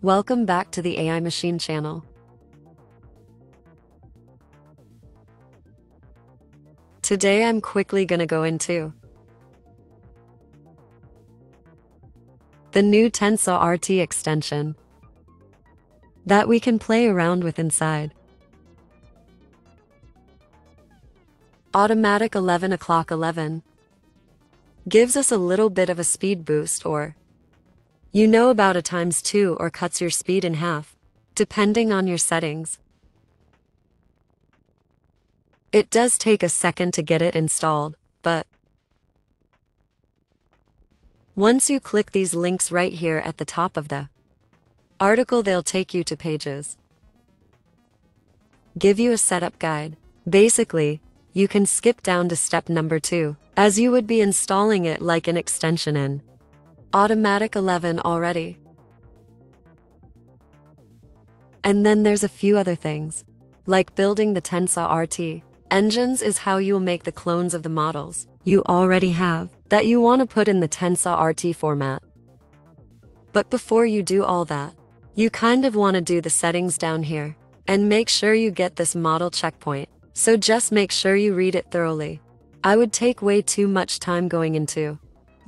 Welcome back to the AI Machine channel. Today I'm quickly gonna go into the new Tensor RT extension that we can play around with inside. Automatic 11 o'clock 11 gives us a little bit of a speed boost or you know about a times 2 or cuts your speed in half, depending on your settings. It does take a second to get it installed, but once you click these links right here at the top of the article, they'll take you to pages. Give you a setup guide. Basically, you can skip down to step number two, as you would be installing it like an extension in Automatic 11 already. And then there's a few other things, like building the Tensor RT. Engines is how you'll make the clones of the models you already have that you want to put in the Tensor RT format. But before you do all that, you kind of want to do the settings down here and make sure you get this model checkpoint. So just make sure you read it thoroughly. I would take way too much time going into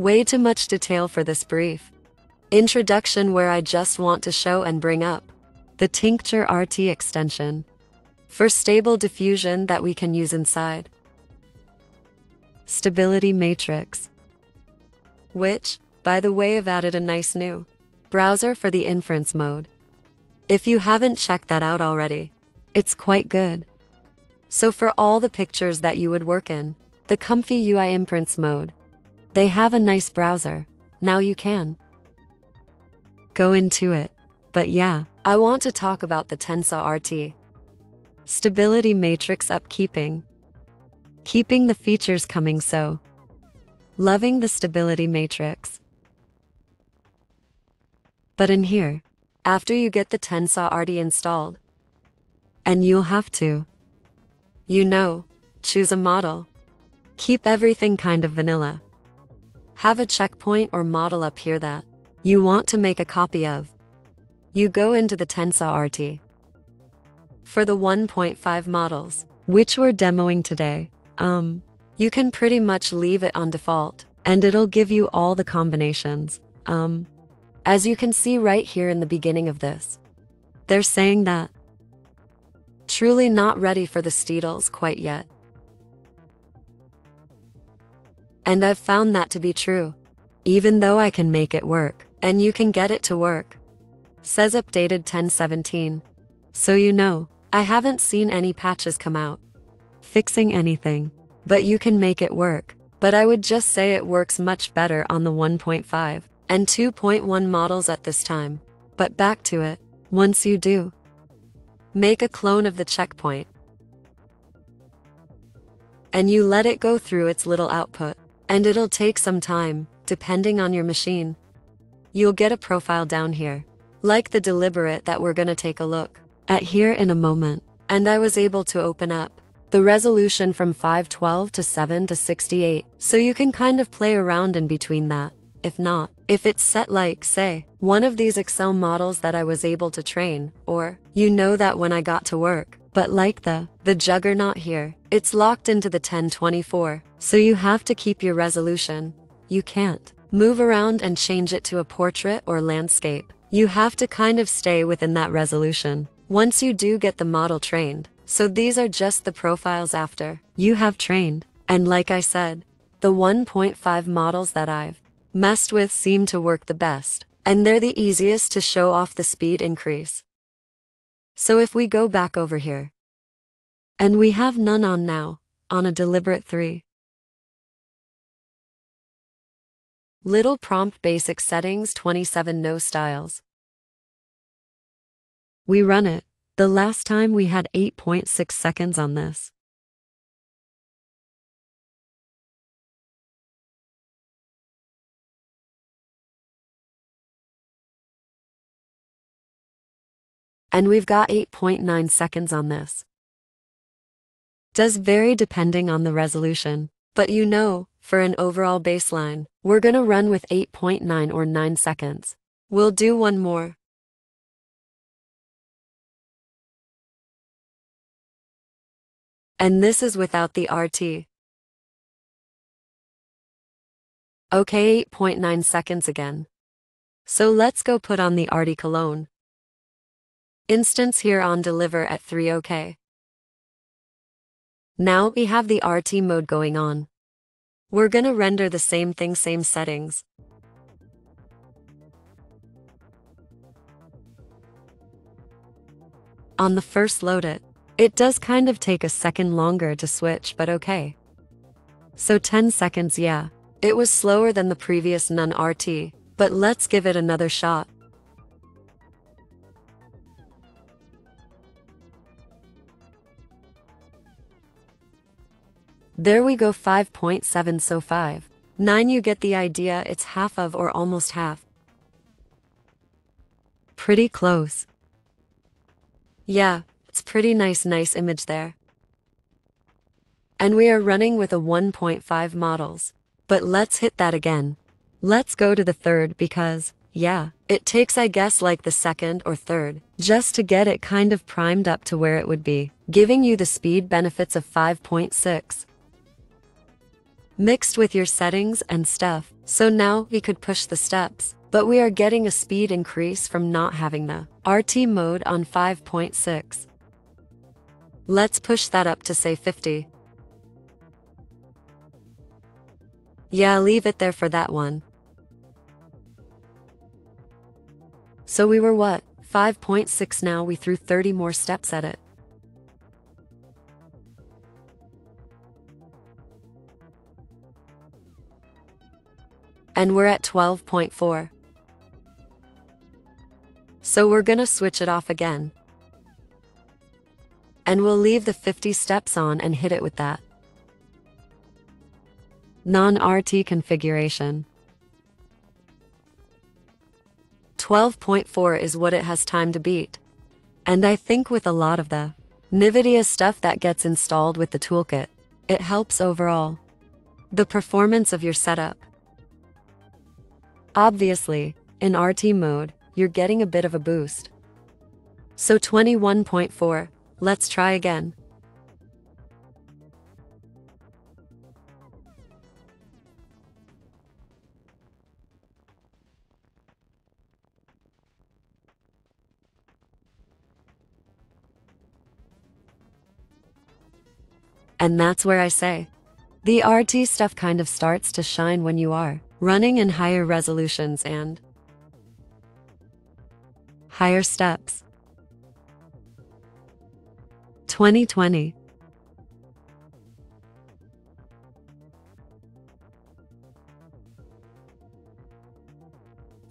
way too much detail for this brief introduction where I just want to show and bring up the Tensor RT extension for stable diffusion that we can use inside. Stability Matrix, which, by the way, I've added a nice new browser for the inference mode. If you haven't checked that out already, it's quite good. So for all the pictures that you would work in, the comfy UI inference mode they have a nice browser. Now you can. Go into it. But yeah, I want to talk about the Tensor RT. Stability matrix upkeeping. Keeping the features coming so. Loving the stability matrix. But in here, after you get the Tensor RT installed, and you'll have to, you know, choose a model. Keep everything kind of vanilla. Have a checkpoint or model up here that you want to make a copy of. You go into the Tensor RT. For the 1.5 models, which we're demoing today, um, you can pretty much leave it on default, and it'll give you all the combinations. Um, as you can see right here in the beginning of this, they're saying that truly not ready for the Steedles quite yet. And I've found that to be true. Even though I can make it work, and you can get it to work. Says updated 1017. So you know, I haven't seen any patches come out. Fixing anything. But you can make it work. But I would just say it works much better on the 1.5 and 2.1 models at this time. But back to it. Once you do, make a clone of the checkpoint. And you let it go through its little output. And it'll take some time, depending on your machine. You'll get a profile down here, like the deliberate that we're gonna take a look at here in a moment. And I was able to open up the resolution from 512 to 7 to 68, so you can kind of play around in between that. If not, if it's set like, say, one of these XL models that I was able to train, or, you know that when I got to work, but like the, the juggernaut here, it's locked into the 1024, so you have to keep your resolution. You can't move around and change it to a portrait or landscape. You have to kind of stay within that resolution. Once you do get the model trained, so these are just the profiles after you have trained. And like I said, the 1.5 models that I've messed with seem to work the best, and they're the easiest to show off the speed increase. So if we go back over here, and we have none on now, on a deliberate 3. Little prompt basic settings 27 no styles. We run it. The last time we had 8.6 seconds on this. And we've got 8.9 seconds on this. Does vary depending on the resolution, but you know, for an overall baseline, we're gonna run with 8.9 or 9 seconds. We'll do one more. And this is without the RT. Okay, 8.9 seconds again. So let's go put on the RT cologne. Instance here on deliberate 3 OK. Now we have the RT mode going on. We're gonna render the same thing same settings. On the first load it, it does kind of take a second longer to switch but okay. So 10 seconds yeah. It was slower than the previous Nun RT, but let's give it another shot. There we go 5.7 so 5. 9 you get the idea it's half of or almost half. Pretty close. Yeah, it's pretty nice nice image there. And we are running with a 1.5 models. But let's hit that again. Let's go to the third because, yeah, it takes I guess like the second or third, just to get it kind of primed up to where it would be, giving you the speed benefits of 5.6. Mixed with your settings and stuff, so now we could push the steps, but we are getting a speed increase from not having the RT mode on 5.6. Let's push that up to say 50. Yeah, leave it there for that one. So we were what, 5.6 now we threw 30 more steps at it. And we're at 12.4. So we're gonna switch it off again. And we'll leave the 50 steps on and hit it with that non-RT configuration. 12.4 is what it has time to beat. And I think with a lot of the NVIDIA stuff that gets installed with the toolkit, it helps overall. The performance of your setup. Obviously, in RT mode, you're getting a bit of a boost. So 21.4, let's try again. And that's where I say, the RT stuff kind of starts to shine when you are running in higher resolutions and higher steps. 2020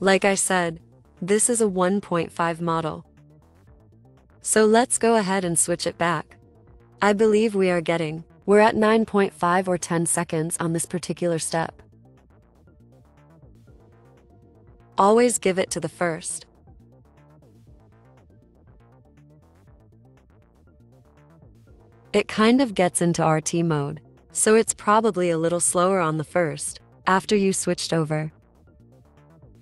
Like I said, this is a 1.5 model. So let's go ahead and switch it back. I believe we are getting, we're at 9.5 or 10 seconds on this particular step. Always give it to the first. It kind of gets into RT mode, so it's probably a little slower on the first, after you switched over.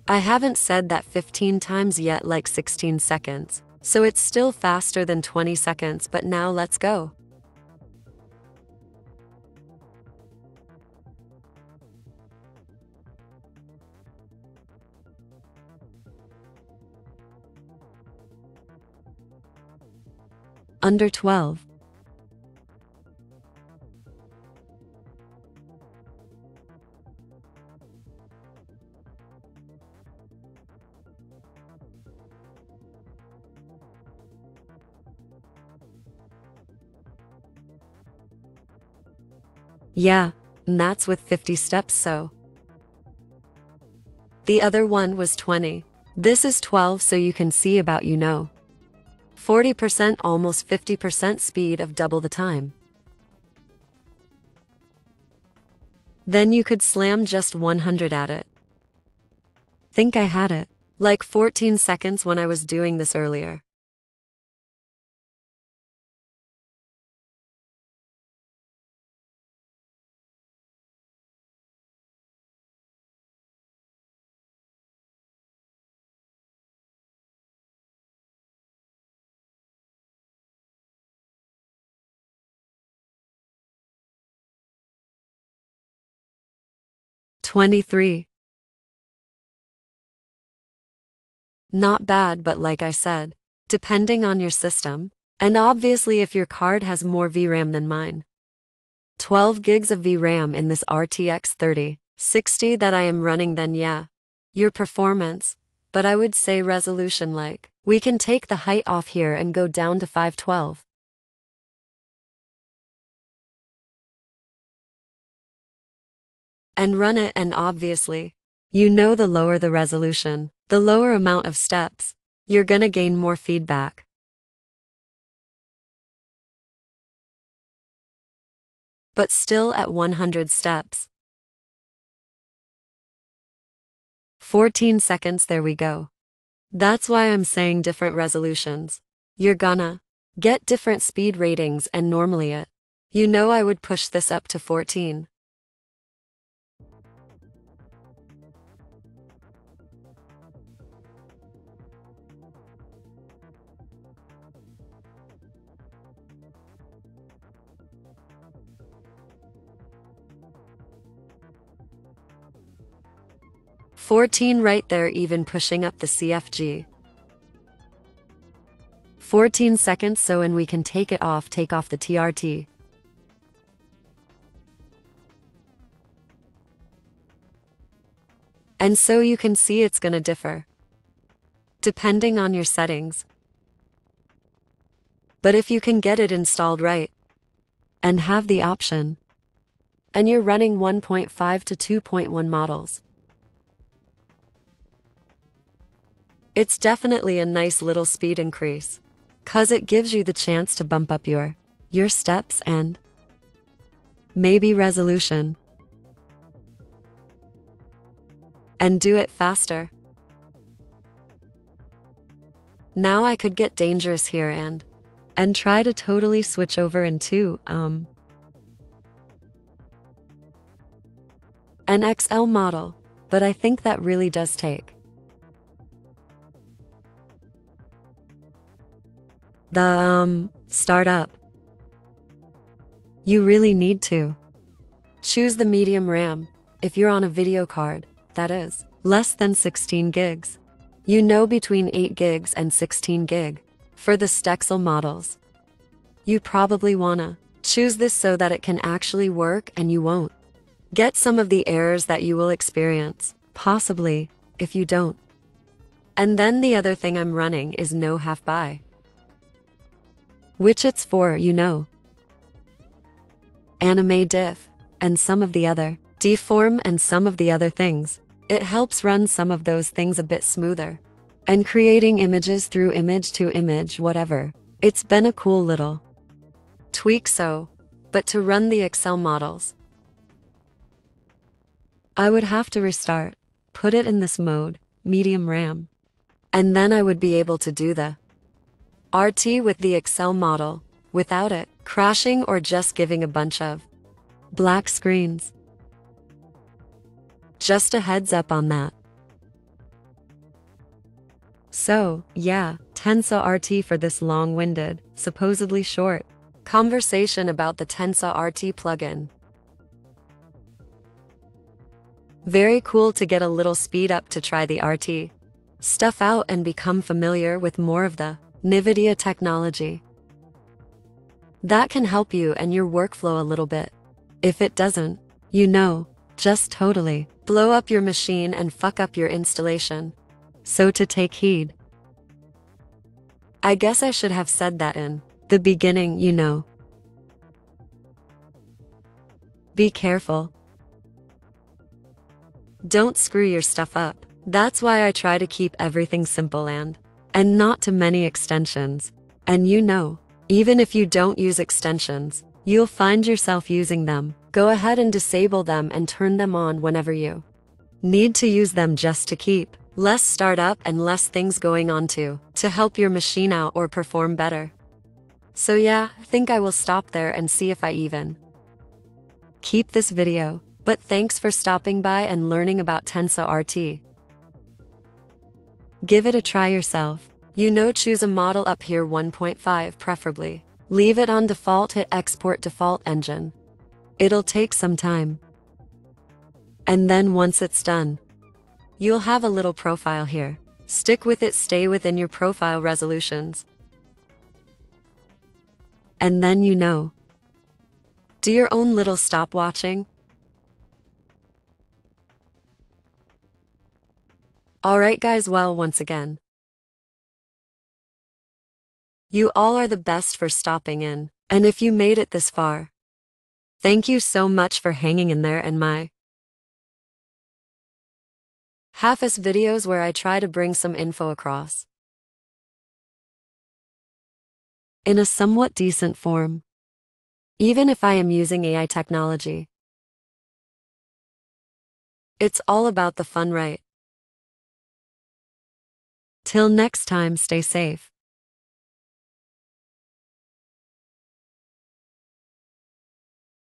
I haven't said that 15 times yet like 16 seconds, so it's still faster than 20 seconds but now let's go. Under 12. Yeah, and that's with 50 steps so. The other one was 20. This is 12 so you can see about you know. 40% almost 50% speed of double the time. Then you could slam just 100 at it. Think I had it. Like 14 seconds when I was doing this earlier. 23. Not bad, but like I said, depending on your system, and obviously if your card has more VRAM than mine. 12 gigs of VRAM in this RTX 3060 that I am running then yeah. Your performance, but I would say resolution like. We can take the height off here and go down to 512. And run it and obviously, you know the lower the resolution, the lower amount of steps, you're gonna gain more feedback. But still at 100 steps. 14 seconds there we go. That's why I'm saying different resolutions. You're gonna get different speed ratings and normally it. You know I would push this up to 14. Fourteen right there even pushing up the CFG. 14 seconds so and we can take it off take off the TRT. And so you can see it's gonna differ. Depending on your settings. But if you can get it installed right, and have the option, and you're running 1.5 to 2.1 models, it's definitely a nice little speed increase, cause it gives you the chance to bump up your, your steps and maybe resolution. And do it faster. Now I could get dangerous here and and try to totally switch over into um an XL model, but I think that really does take the um startup. You really need to choose the medium RAM if you're on a video card, that is, less than 16 gigs. You know between 8 gigs and 16 gig for the SDXL models. You probably wanna choose this so that it can actually work and you won't get some of the errors that you will experience, possibly, if you don't. And then the other thing I'm running is no half buy. Which it's for, you know. AnimateDiff, and some of the other, Deforum and some of the other things. It helps run some of those things a bit smoother. And creating images through image to image, whatever. It's been a cool little tweak so, but to run the XL models, I would have to restart, put it in this mode, medium RAM. And then I would be able to do the RT with the XL model, without it, crashing or just giving a bunch of black screens. Just a heads up on that. So, yeah, Tensor RT for this long-winded, supposedly short, conversation about the Tensor RT plugin. Very cool to get a little speed up to try the RT stuff out and become familiar with more of the NVIDIA technology. That can help you and your workflow a little bit. If it doesn't, you know, just totally blow up your machine and fuck up your installation. So to take heed. I guess I should have said that in the beginning, you know. Be careful. Don't screw your stuff up. That's why I try to keep everything simple and and not to many extensions. And you know, even if you don't use extensions, you'll find yourself using them. Go ahead and disable them and turn them on whenever you need to use them just to keep less startup and less things going on to, to help your machine out or perform better. So yeah, I think I will stop there and see if I even keep this video. But thanks for stopping by and learning about Tensor RT. Give it a try yourself. You know choose a model up here 1.5 preferably. Leave it on default hit export default engine. It'll take some time. And then once it's done, you'll have a little profile here. Stick with it, stay within your profile resolutions. And then you know. Do your own little stop watching. Alright, guys, well, once again. You all are the best for stopping in, and if you made it this far, thank you so much for hanging in there and my half-ass videos where I try to bring some info across in a somewhat decent form, even if I am using AI technology. It's all about the fun, right? Till next time, stay safe.